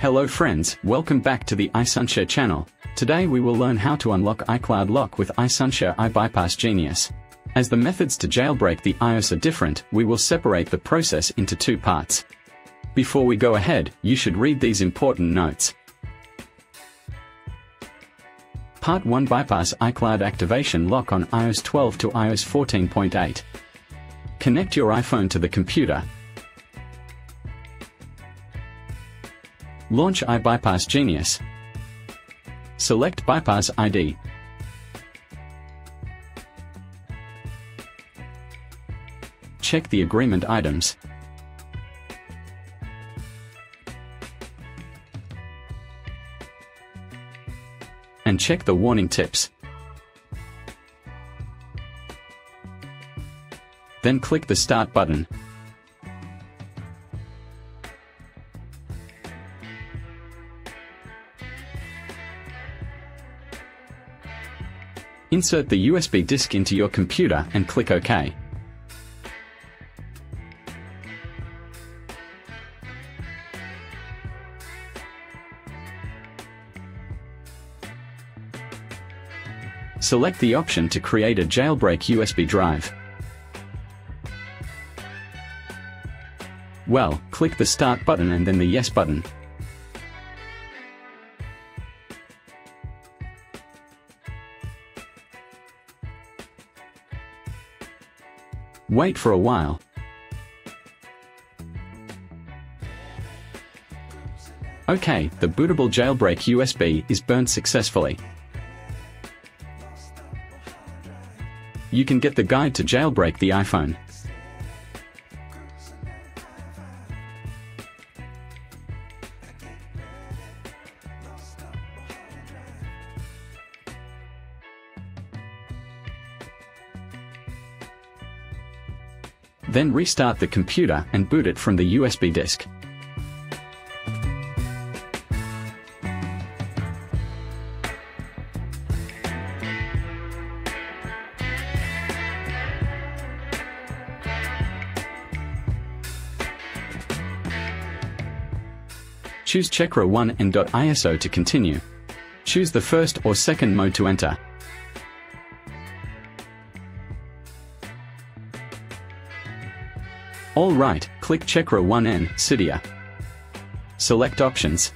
Hello friends, welcome back to the iSunshare channel. Today we will learn how to unlock iCloud Lock with iSunshare iBypass Genius. As the methods to jailbreak the iOS are different, we will separate the process into two parts. Before we go ahead, you should read these important notes. Part 1 Bypass iCloud Activation Lock on iOS 12 to iOS 14.8. Connect your iPhone to the computer, Launch iBypass Genius. Select Bypass ID. Check the agreement items. And check the warning tips. Then click the Start button. Insert the USB disk into your computer and click OK. Select the option to create a jailbreak USB drive. Well, click the Start button and then the Yes button. Wait for a while. Okay, the bootable jailbreak USB is burned successfully. You can get the guide to jailbreak the iPhone. Then restart the computer and boot it from the USB disk. Choose Chekra 1 and .iso to continue. Choose the first or second mode to enter. All right, click Chekra 1N, Cydia. Select Options.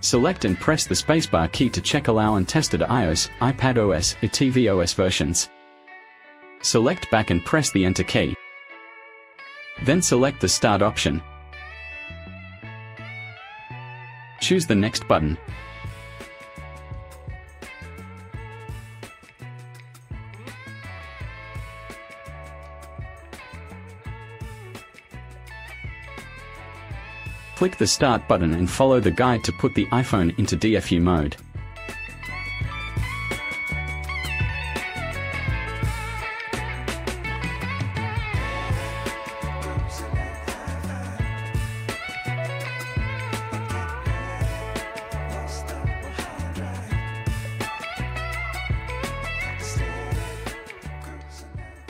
Select and press the spacebar key to check Allow untested iOS, iPadOS, or tvOS versions. Select Back and press the Enter key. Then select the Start option. Choose the Next button. Click the Start button and follow the guide to put the iPhone into DFU mode.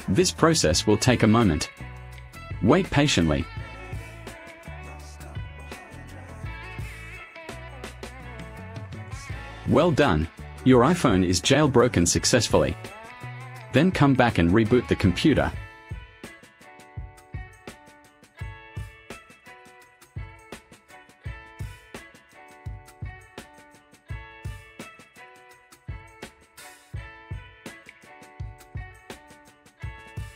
This process will take a moment. Wait patiently, Well done! Your iPhone is jailbroken successfully. Then come back and reboot the computer.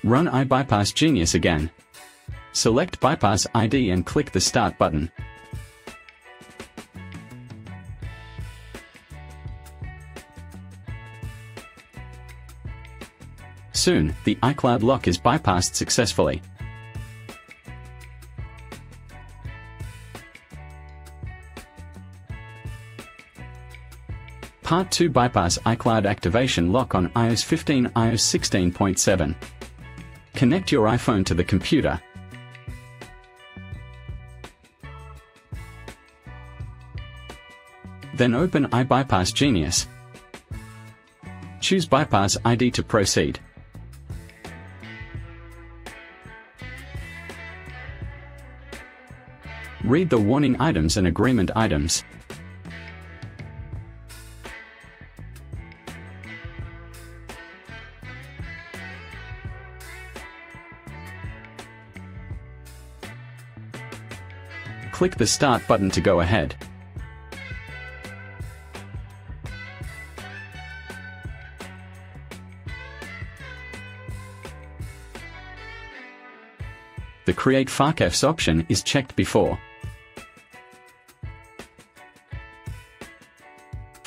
Run iBypass Genius again. Select Bypass ID and click the Start button. Soon, the iCloud lock is bypassed successfully. Part 2 Bypass iCloud Activation Lock on iOS 15 iOS 16.7 Connect your iPhone to the computer. Then open iBypass Genius. Choose Bypass ID to proceed. Read the warning items and agreement items. Click the Start button to go ahead. The Create FAQFs option is checked before.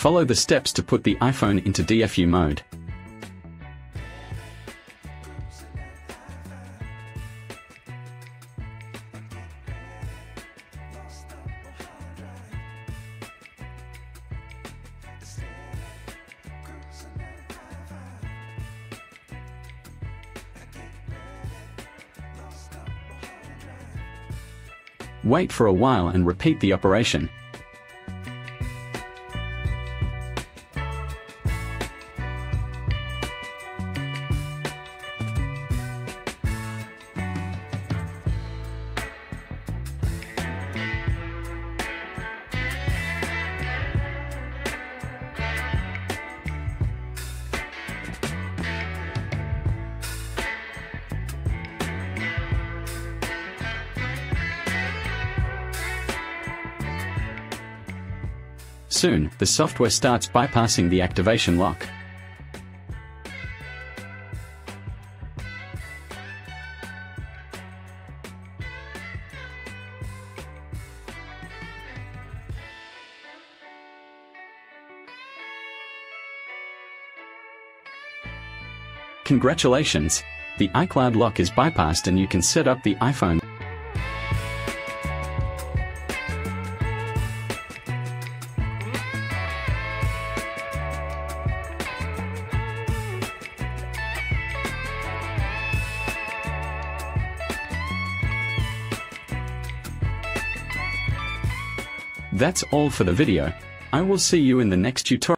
Follow the steps to put the iPhone into DFU mode. Wait for a while and repeat the operation. Soon, the software starts bypassing the activation lock. Congratulations! The iCloud lock is bypassed and you can set up the iPhone That's all for the video. I will see you in the next tutorial.